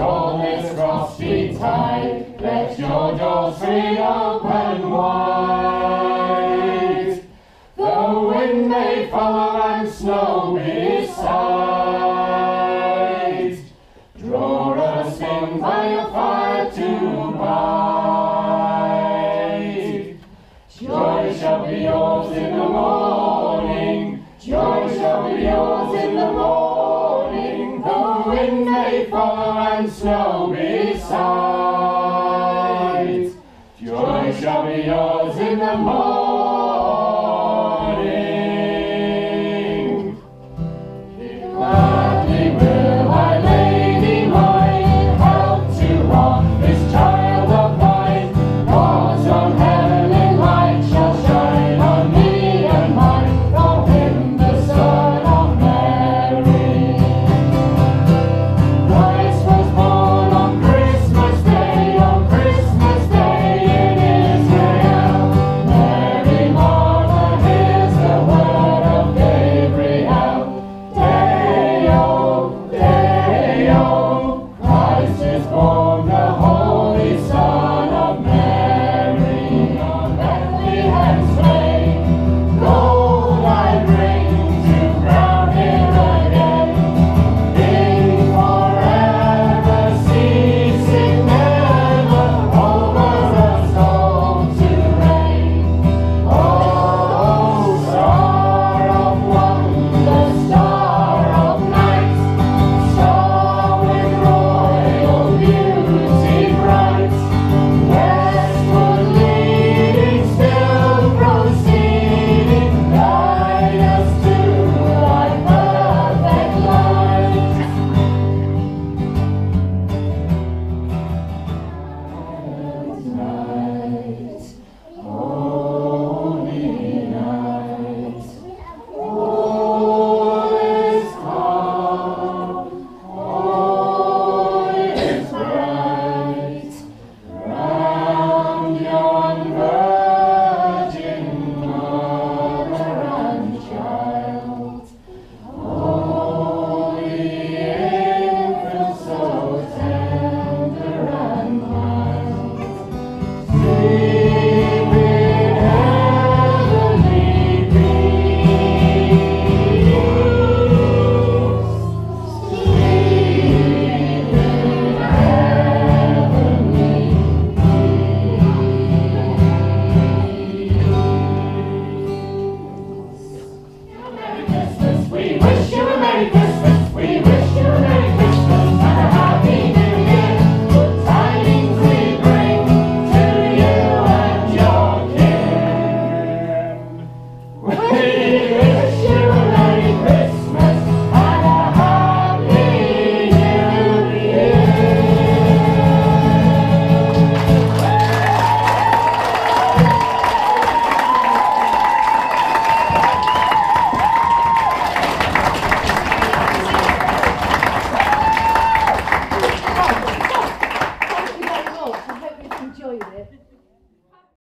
on this frosty tide, let your doors swing snow beside. Joy shall be yours in the morning.